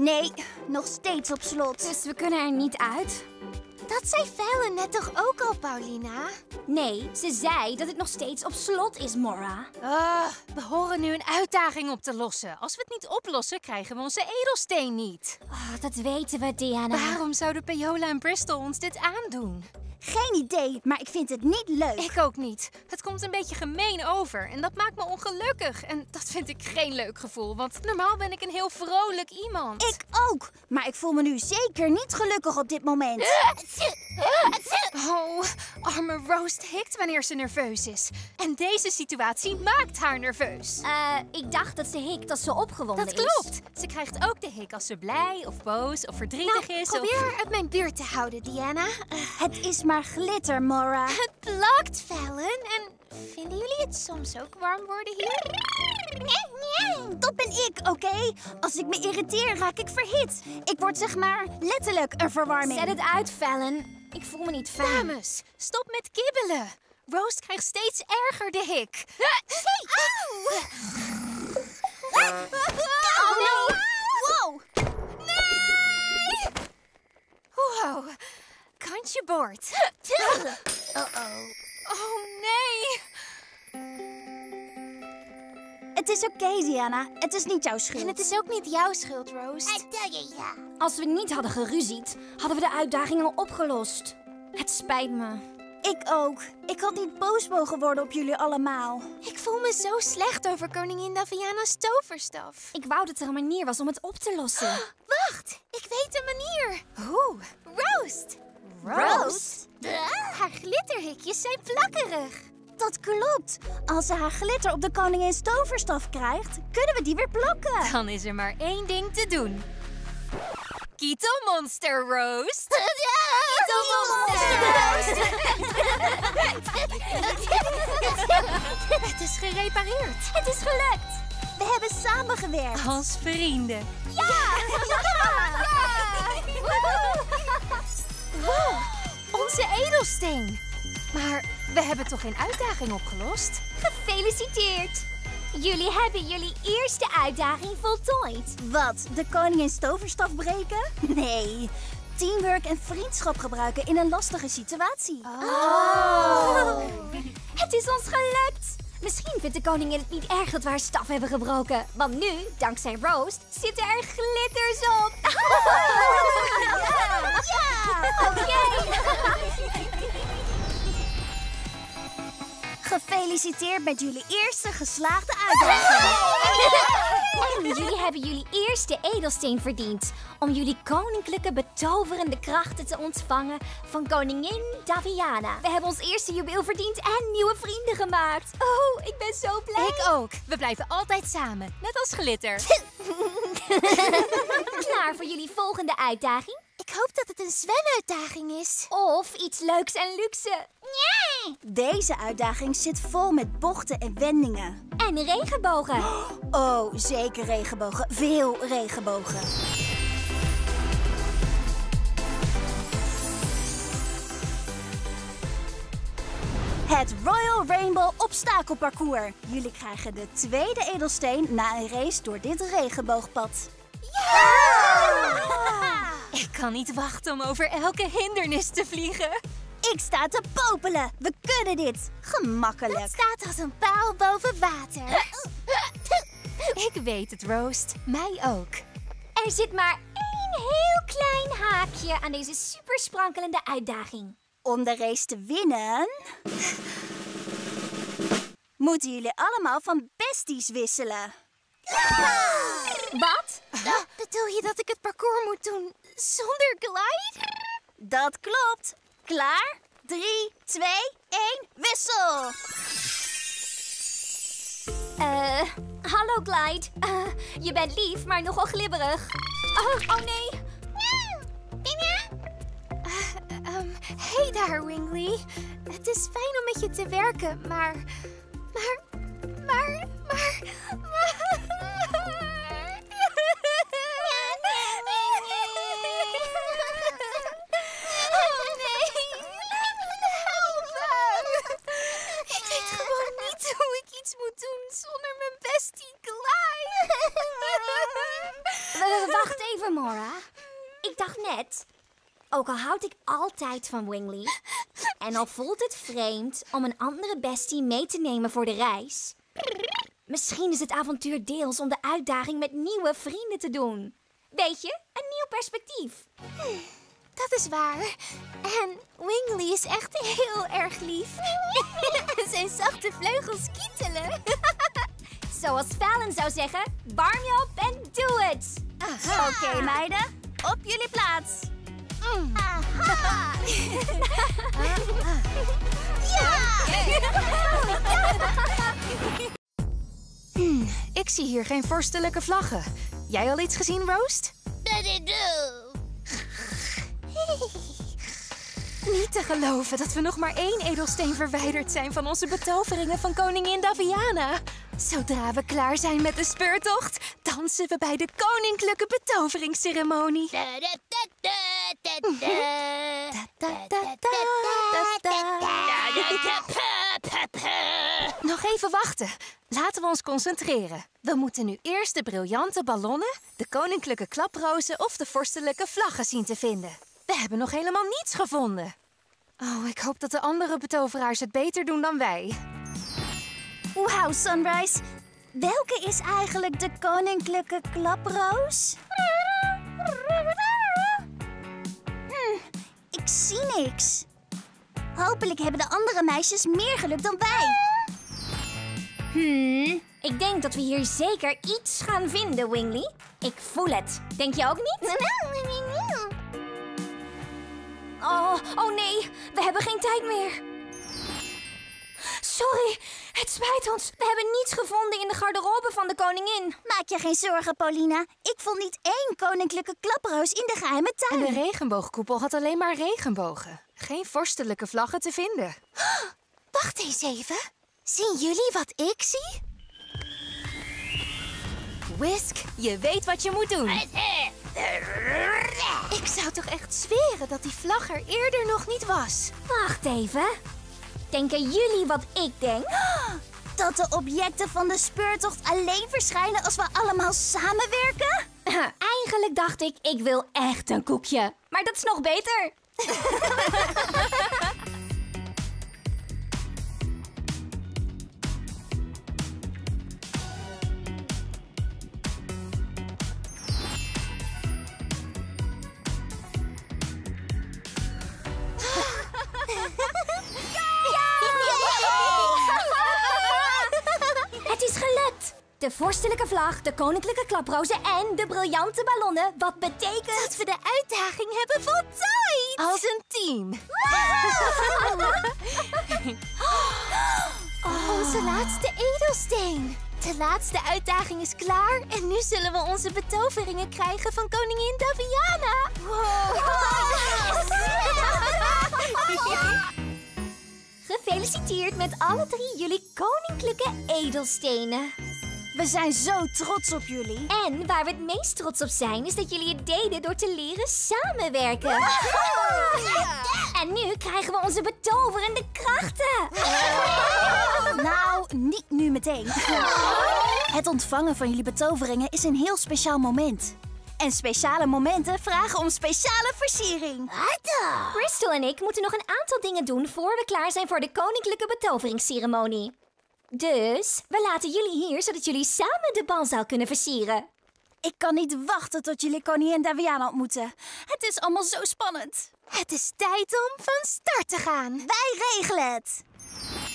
Nee, nog steeds op slot. Dus we kunnen er niet uit? Dat zei Fallon net toch ook al, Paulina? Nee, ze zei dat het nog steeds op slot is, Mora. Ah, we horen nu een uitdaging op te lossen. Als we het niet oplossen, krijgen we onze edelsteen niet. Oh, dat weten we, Diana. Waarom zouden Payola en Bristol ons dit aandoen? Geen idee, maar ik vind het niet leuk. Ik ook niet. Het komt een beetje gemeen over en dat maakt me ongelukkig. En dat vind ik geen leuk gevoel, want normaal ben ik een heel vrolijk iemand. Ik ook, maar ik voel me nu zeker niet gelukkig op dit moment. Oh, arme Roast hikt wanneer ze nerveus is. En deze situatie maakt haar nerveus. Eh, ik dacht dat ze hikt als ze opgewonden Dat is. klopt. Ze krijgt ook de hik als ze blij of boos of verdrietig Nou, is. probeer Of... uit mijn buurt te houden, Diana. Eh, Het is maar glitter, Mora. het plakt, Fallon. En vinden jullie het soms ook warm worden hier? Dat ben ik, oké? Als ik me irriteer, raak ik verhit. Ik word zeg maar letterlijk een verwarming. Zet het uit, Fallon. Ik voel me niet fijn. Dames, stop met kibbelen. Roast krijgt steeds erger de hik. Oh nee! Wow! Wow, kantje boord. Uh-oh. Is oké, Diana. Het is niet jouw schuld. En het is ook niet jouw schuld, Roast. Als we niet hadden geruzied, hadden we de uitdaging al opgelost. Het spijt me. Ik ook. Ik had niet boos mogen worden op jullie allemaal. Ik voel me zo slecht over koningin Daviana's toverstaf. Ik wou dat er een manier was om het op te lossen. Wacht, ik weet een manier. Oeh, Roast. Roast? Haar glitterhikjes zijn plakkerig. Dat klopt. Als ze haar glitter op de koningin toverstaf krijgt, kunnen we die weer plakken. dan is er maar één ding te doen. Keto Monster Roast. Het is gerepareerd. Het is gelukt. We hebben samengewerkt. Als vrienden. Wow, onze edelsteen. Maar we hebben toch geen uitdaging opgelost? Gefeliciteerd! Jullie hebben jullie eerste uitdaging voltooid. Wat? De koningin toverstaf breken? Nee. Teamwork en vriendschap gebruiken in een lastige situatie. Oh. Het is ons gelukt! Misschien vindt de koningin het niet erg dat we haar staf hebben gebroken. Want nu, dankzij Roast, zitten er glitters op. Oké! Gefeliciteerd met jullie eerste geslaagde uitdaging. En jullie hebben jullie eerste edelsteen verdiend. Om jullie koninklijke betoverende krachten te ontvangen van koningin Daviana. We hebben ons eerste juweel verdiend en nieuwe vrienden gemaakt. Oh, ik ben zo blij. Ik ook. We blijven altijd samen. Net als glitter. Klaar voor jullie volgende uitdaging? Ik hoop dat het een zwemuitdaging is. Of iets leuks en luxe. Deze uitdaging zit vol met bochten en wendingen. En regenbogen. Oh, zeker regenbogen. Veel regenbogen. Het Royal Rainbow obstakelparcours. Jullie krijgen de tweede edelsteen na een race door dit regenboogpad. Ik kan niet wachten om over elke hindernis te vliegen. Ik sta te popelen. We kunnen dit. Gemakkelijk. Staat als een paal boven water. Ik weet het, Roast. Mij ook. Er zit maar één heel klein haakje aan deze super sprankelende uitdaging. Om de race te winnen... moeten jullie allemaal van besties wisselen. Wat? Bedoel je dat ik het parcours moet doen zonder glide? Dat klopt. Klaar? 3, 2, 1, wissel! Eh, hallo Glide. Eh, je bent lief, maar nogal glibberig. Oh, oh nee. Ehm, hey daar, Wingley. Het is fijn om met je te werken, maar... Maar... Maar... Maar... Oh Wacht even, Mora. Ik dacht net, ook al houd ik altijd van Wingley, en al voelt het vreemd om een andere bestie mee te nemen voor de reis, misschien is het avontuur deels om de uitdaging met nieuwe vrienden te doen. Weet je, een nieuw perspectief. Dat is waar. En Wingley is echt heel erg lief. Zijn zachte vleugels kietelen. Zoals Fallon zou zeggen, warm je op en doe het! Oké, meiden. Op jullie plaats. Ik zie hier geen vorstelijke vlaggen. Jij al iets gezien, Roast? Niet te geloven dat we nog maar één edelsteen verwijderd zijn van onze betoveringen van koningin Daviana. Zodra we klaar zijn met de speurtocht, dansen we bij de koninklijke betoveringsceremonie. Nog even wachten. Laten we ons concentreren. We moeten nu eerst de briljante ballonnen, de koninklijke klaprozen of de vorstelijke vlaggen zien te vinden. We hebben nog helemaal niets gevonden. Oh, ik hoop dat de andere betoveraars het beter doen dan wij. Wauw, Sunrise. Welke is eigenlijk de koninklijke klaproos? Hm, ik zie niks. Hopelijk hebben de andere meisjes meer geluk dan wij. Hmm, ik denk dat we hier zeker iets gaan vinden, Wingley. Ik voel het. Denk je ook niet? Oh, oh nee, we hebben geen tijd meer. Sorry, het spijt ons. We hebben niets gevonden in de garderobe van de koningin. Maak je geen zorgen, Paulina. Ik vond niet één koninklijke klaproos in de geheime En tuin. de regenboogkoepel had alleen maar regenbogen. Geen vorstelijke vlaggen te vinden. Wacht eens even. Zien jullie wat ik zie? Whisk, je weet wat je moet doen. Ik zou toch echt zweren dat die vlag er eerder nog niet was. Wacht even. Denken jullie wat ik denk? Dat de objecten van de speurtocht alleen verschijnen als we allemaal samenwerken? Eigenlijk dacht ik, ik wil echt een koekje. Maar dat is nog beter. De vorstelijke vlag, de koninklijke klaprozen en de briljante ballonnen. Wat betekent... Dat we de uitdaging hebben voltooid. Als een team. Onze laatste edelsteen. De laatste uitdaging is klaar en nu zullen we onze betoveringen krijgen van koningin Daviana. Gefeliciteerd met alle drie jullie koninklijke edelstenen. We zijn zo trots op jullie. En waar we het meest trots op zijn, is dat jullie het deden door te leren samenwerken. En nu krijgen we onze betoverende krachten. Nou, niet nu meteen. Het ontvangen van jullie betoveringen is een heel speciaal moment. En speciale momenten vragen om speciale versiering. Crystal en ik moeten nog een aantal dingen doen voor we klaar zijn voor de koninklijke betoveringsceremonie. Dus we laten jullie hier zodat jullie samen de balzaal kunnen versieren. Ik kan niet wachten tot jullie koningin Daviana ontmoeten. Het is allemaal zo spannend. Het is tijd om van start te gaan. Wij regelen het.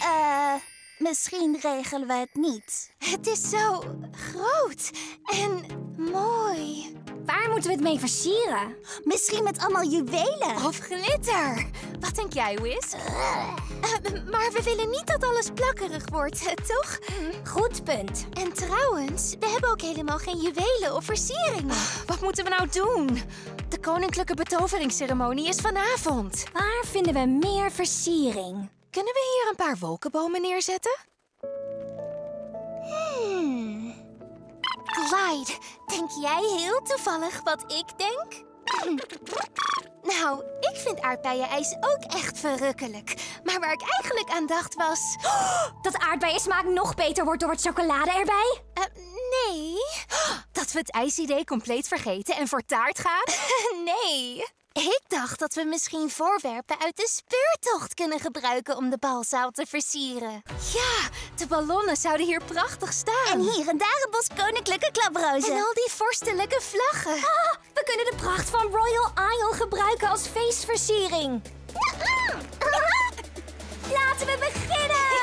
Eh, misschien regelen we het niet. Het is zo groot en mooi. Waar moeten we het mee versieren? Misschien met allemaal juwelen. Of glitter. Wat denk jij, Whis? Eh, maar we willen niet dat alles plakkerig wordt, eh, toch? Goed punt. En trouwens, we hebben ook helemaal geen juwelen of versieringen. Wat moeten we nou doen? De koninklijke betoveringsceremonie is vanavond. Waar vinden we meer versiering? Kunnen we hier een paar wolkenbomen neerzetten? Clyde, denk jij heel toevallig wat ik denk? Nou, ik vind aardbeienijs ook echt verrukkelijk. Maar waar ik eigenlijk aan dacht was... Dat aardbeiensmaak nog beter wordt door wat chocolade erbij? eh, nee. Dat we het ijsidee compleet vergeten en voor taart gaan? nee. Ik dacht dat we misschien voorwerpen uit de speurtocht kunnen gebruiken om de balzaal te versieren. Ja, de ballonnen zouden hier prachtig staan. En hier en daar een bos koninklijke klaprozen. En al die vorstelijke vlaggen. Ah, we kunnen de pracht van Royal Isle gebruiken als feestversiering. Laten we beginnen!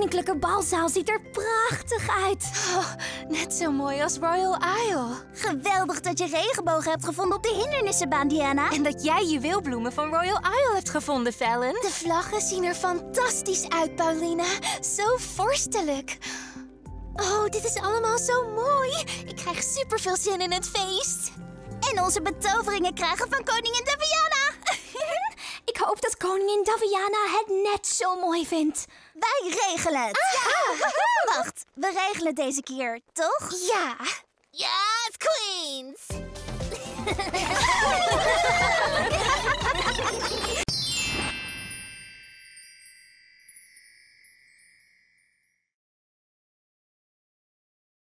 Koninklijke balzaal ziet er prachtig uit. Oh, net zo mooi als Royal Isle. Geweldig dat je regenbogen hebt gevonden op de hindernissenbaan, Diana. En dat jij juweelbloemen van Royal Isle hebt gevonden, Fallon. De vlaggen zien er fantastisch uit, Paulina. Zo vorstelijk. Oh, dit is allemaal zo mooi. Ik krijg superveel zin in het feest. En onze betoveringen krijgen van koningin Daviana. Ik hoop dat koningin Daviana het net zo mooi vindt. Wij regelen het. Wacht, we regelen deze keer, toch? Ja. Yes, queens!